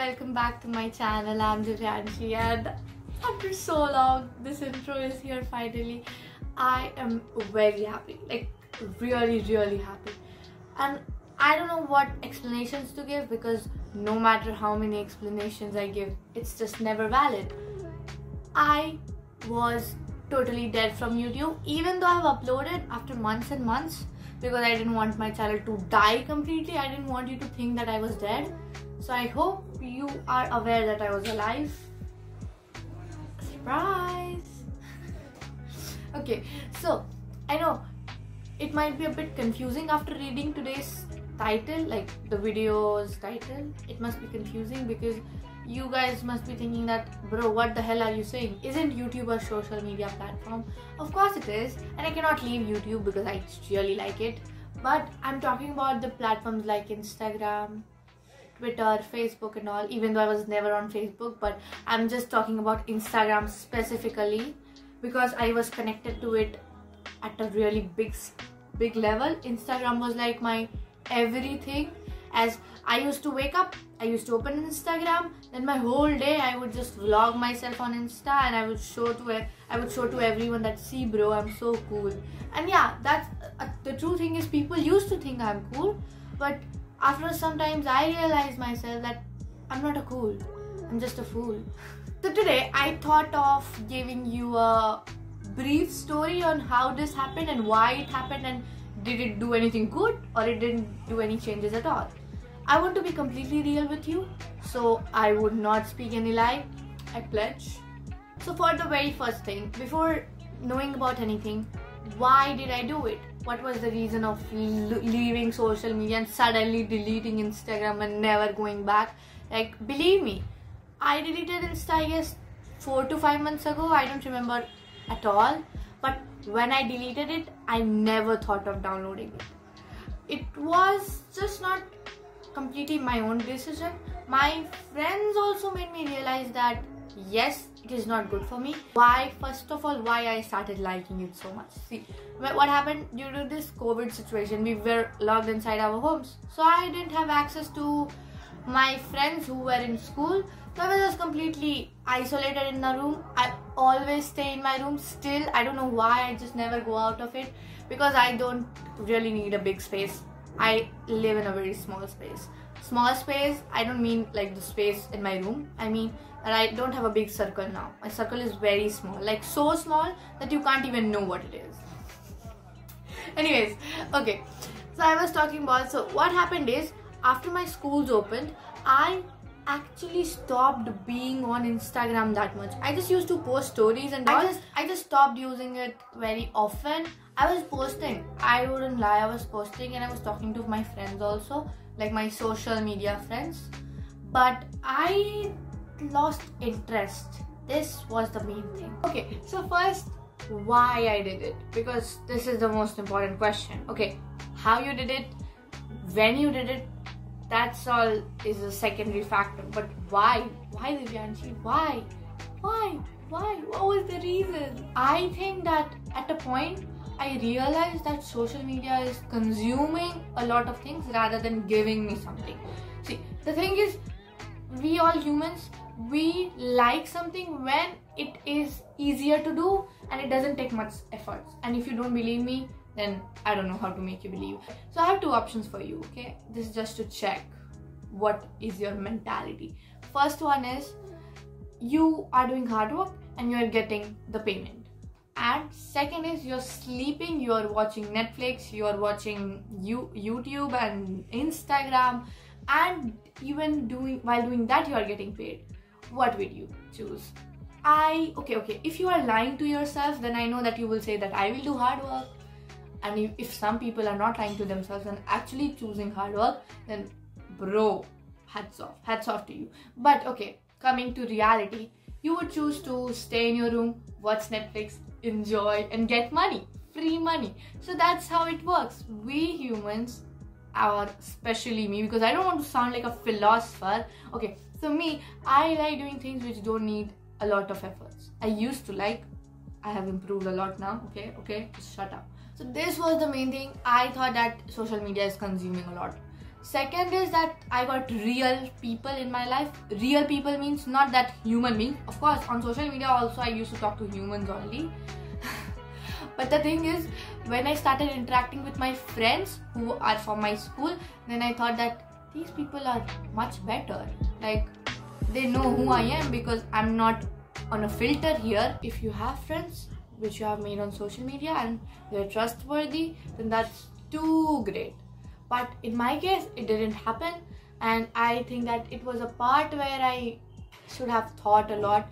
welcome back to my channel. I'm Divyanshi and after so long, this intro is here finally. I am very happy, like really, really happy. And I don't know what explanations to give because no matter how many explanations I give, it's just never valid. I was totally dead from YouTube, even though I've uploaded after months and months because I didn't want my channel to die completely. I didn't want you to think that I was dead. So I hope you are aware that I was alive. Surprise! okay, so I know it might be a bit confusing after reading today's title, like the video's title. It must be confusing because you guys must be thinking that, bro, what the hell are you saying? Isn't YouTube a social media platform? Of course it is, and I cannot leave YouTube because I really like it. But I'm talking about the platforms like Instagram, Twitter, Facebook, and all, even though I was never on Facebook, but I'm just talking about Instagram specifically because I was connected to it at a really big, big level. Instagram was like my everything as I used to wake up, I used to open Instagram, then my whole day I would just vlog myself on Insta and I would show to I would show to everyone that see bro I'm so cool. And yeah, that's uh, the true thing is people used to think I'm cool, but after sometimes I realized myself that I'm not a cool. I'm just a fool. So today I thought of giving you a brief story on how this happened and why it happened and did it do anything good or it didn't do any changes at all. I want to be completely real with you, so I would not speak any lie. I pledge. So, for the very first thing, before knowing about anything, why did I do it? What was the reason of leaving social media and suddenly deleting Instagram and never going back? Like, believe me, I deleted Insta, I guess, four to five months ago. I don't remember at all. But when I deleted it, I never thought of downloading it. It was just not completely my own decision. My friends also made me realize that yes, it is not good for me. Why? First of all, why I started liking it so much. See, what happened due to this COVID situation, we were locked inside our homes. So I didn't have access to my friends who were in school. So I was completely isolated in the room. I always stay in my room still. I don't know why, I just never go out of it because I don't really need a big space I live in a very small space. Small space, I don't mean like the space in my room. I mean that I don't have a big circle now. My circle is very small, like so small that you can't even know what it is. Anyways, okay. So I was talking about so what happened is after my schools opened, I actually stopped being on Instagram that much. I just used to post stories and I just I just stopped using it very often. I was posting. I wouldn't lie, I was posting and I was talking to my friends also, like my social media friends. But I lost interest. This was the main thing. Okay, so first why I did it because this is the most important question. Okay, how you did it, when you did it, that's all is a secondary factor. But why? Why Divyanshi? Why? Why? Why? What was the reason? I think that at a point I realized that social media is consuming a lot of things rather than giving me something. See, the thing is, we all humans, we like something when it is easier to do and it doesn't take much effort. And if you don't believe me, then I don't know how to make you believe. So I have two options for you, okay? This is just to check what is your mentality. First one is you are doing hard work and you're getting the payment. And second is you're sleeping, you're watching Netflix, you're watching you, YouTube and Instagram, and even doing while doing that you are getting paid. What would you choose? I okay okay if you are lying to yourself then I know that you will say that I will do hard work. And if, if some people are not lying to themselves and actually choosing hard work then bro hats off hats off to you. But okay coming to reality you would choose to stay in your room watch netflix enjoy and get money free money. So that's how it works. We humans are especially me because i don't want to sound like a philosopher. Okay so me i like doing things which don't need a lot of efforts. I used to like i have improved a lot now okay okay just shut up. So this was the main thing. I thought that social media is consuming a lot. second is that i got real people in my life. Real people means not that human being of course on social media also i used to talk to humans only. But the thing is when i started interacting with my friends who are from my school then i thought that these people are much better like they know who i am because i'm not on a filter here. If you have friends which you have made on social media and they're trustworthy then that's too great. But in my case it didn't happen. And i think that it was a part where i should have thought a lot.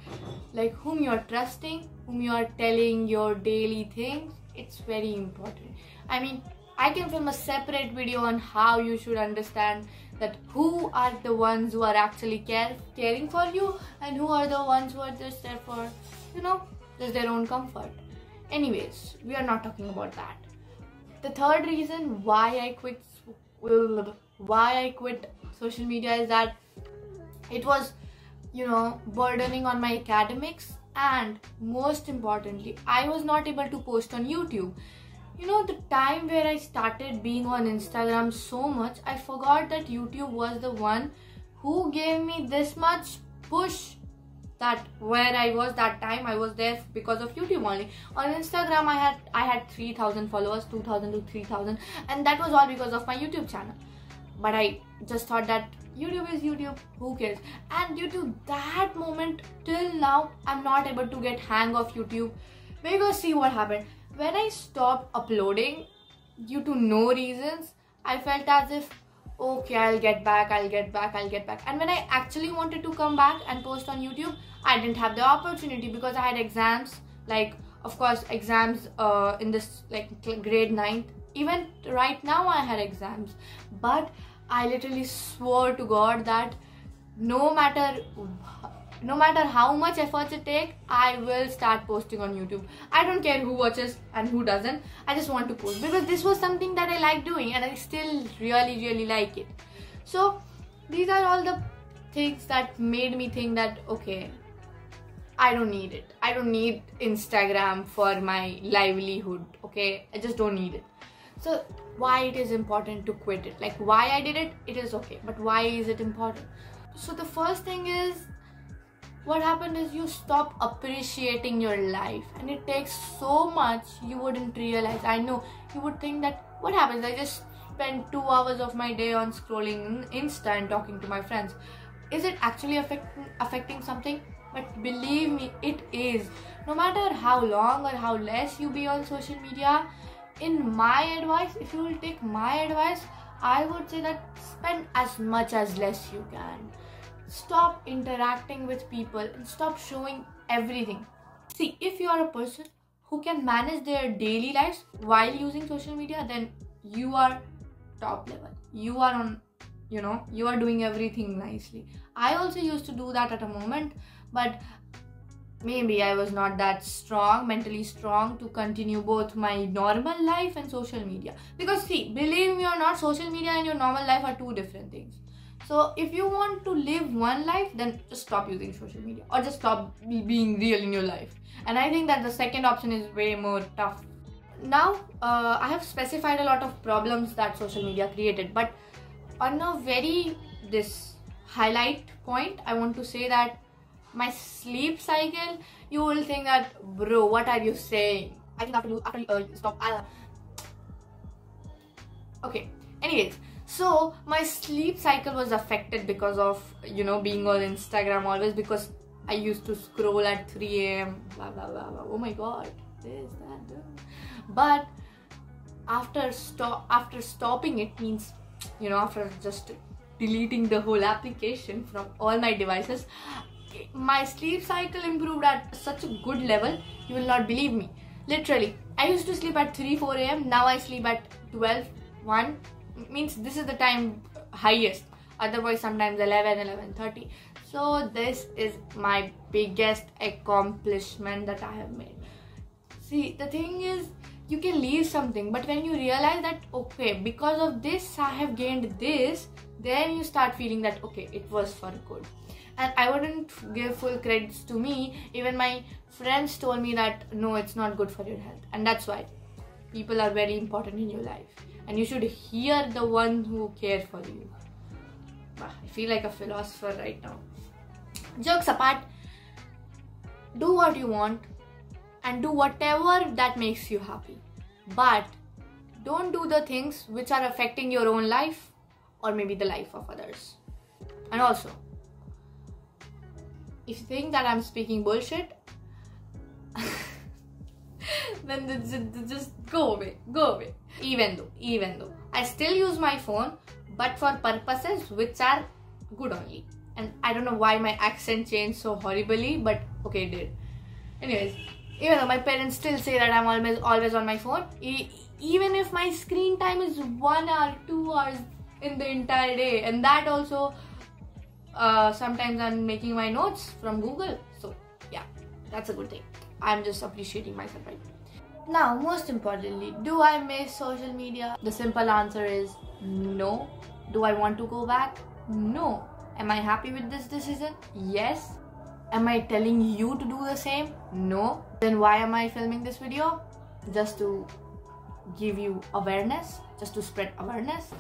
Like whom you're trusting whom you're telling your daily things it's very important. I mean i can film a separate video on how you should understand that who are the ones who are actually care, caring for you and who are the ones who are just there for you know just their own comfort. Anyways we are not talking about that. The third reason why i quit why i quit social media is that it was you know burdening on my academics and most importantly i was not able to post on youtube you know the time where i started being on instagram so much i forgot that youtube was the one who gave me this much push that where i was that time i was there because of youtube only. On instagram i had i had 3000 followers 2000 to 3000 and that was all because of my youtube channel. But i just thought that youtube is youtube who cares? And due to that moment till now i'm not able to get hang of youtube. Because see what happened when I stopped uploading due to no reasons, I felt as if okay, I'll get back, I'll get back, I'll get back. And when I actually wanted to come back and post on YouTube, I didn't have the opportunity because I had exams. Like, of course, exams uh, in this like grade 9th. Even right now, I had exams. But I literally swore to God that no matter no matter how much efforts it take i will start posting on youtube. I don't care who watches and who doesn't. I just want to post because this was something that i like doing and i still really really like it. So these are all the things that made me think that okay i don't need it. I don't need instagram for my livelihood okay? I just don't need it. So why it is important to quit it? Like why i did it? It is okay. But why is it important? So the first thing is what happened is you stop appreciating your life and it takes so much you wouldn't realize. I know. You would think that what happens? I just spend two hours of my day on scrolling insta and talking to my friends. Is it actually affecting affecting something? But believe me it is. No matter how long or how less you be on social media in my advice if you will take my advice i would say that spend as much as less you can stop interacting with people and stop showing everything. See, if you are a person who can manage their daily lives while using social media, then you are top level. You are on, you know, you are doing everything nicely. I also used to do that at a moment, but maybe I was not that strong, mentally strong to continue both my normal life and social media. Because, see, believe me or not, social media and your normal life are two different things so if you want to live one life then just stop using social media or just stop being real in your life. And i think that the second option is way more tough. Now uh, i have specified a lot of problems that social media created but on a very this highlight point i want to say that my sleep cycle you will think that bro what are you saying? I think after, after uh, stop uh, okay. Anyways so my sleep cycle was affected because of you know being on instagram always because i used to scroll at 3 a.m blah blah blah, blah. oh my god this that but after stop after stopping it means you know after just deleting the whole application from all my devices my sleep cycle improved at such a good level you will not believe me literally i used to sleep at 3 4 a.m now i sleep at 12 1 means this is the time highest. Otherwise sometimes 11 11:30 so this is my biggest accomplishment that i have made. See the thing is you can leave something but when you realize that okay because of this i have gained this then you start feeling that okay it was for good. And i wouldn't give full credits to me. Even my friends told me that no it's not good for your health. And that's why people are very important in your life and you should hear the one who care for you. I feel like a philosopher right now. Jokes apart, do what you want and do whatever that makes you happy. But don't do the things which are affecting your own life or maybe the life of others. And also, if you think that I'm speaking bullshit, then just go away, go away. Even though, even though I still use my phone, but for purposes which are good only. And I don't know why my accent changed so horribly, but okay, it did. Anyways, even though my parents still say that I'm always always on my phone, even if my screen time is one hour, two hours in the entire day, and that also uh, sometimes I'm making my notes from Google. So yeah, that's a good thing. I'm just appreciating myself right now. Most importantly, do I miss social media? The simple answer is no. Do I want to go back? No. Am I happy with this decision? Yes. Am I telling you to do the same? No. Then why am I filming this video? Just to give you awareness, just to spread awareness.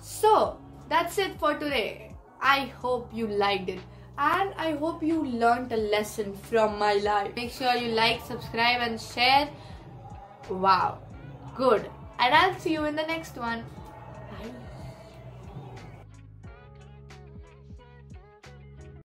So, that's it for today. I hope you liked it and I hope you learned a lesson from my life. Make sure you like, subscribe, and share. Wow, good. And I'll see you in the next one.